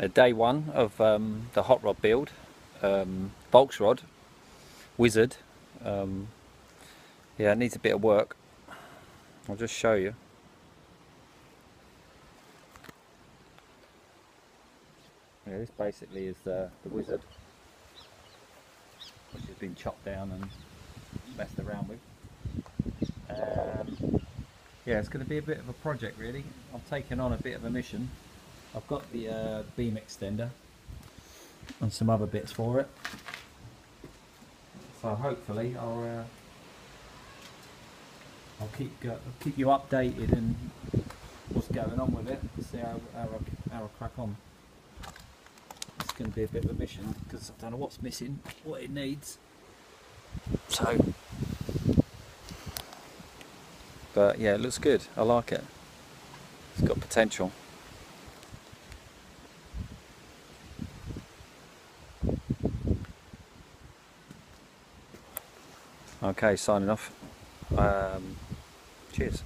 uh, day one of um, the hot rod build. Um, Volksrod, Wizrod. Um, yeah, it needs a bit of work. I'll just show you. Yeah, this basically is the, the Wizard, which has been chopped down and messed around with. Um, yeah, it's going to be a bit of a project really. I've taken on a bit of a mission. I've got the uh, beam extender and some other bits for it. So hopefully I'll uh, I'll keep keep you updated and what's going on with it. See how how I, how I crack on. It's going to be a bit of a mission because I don't know what's missing, what it needs. So, but yeah, it looks good. I like it. It's got potential. Okay, signing off. Um, cheers.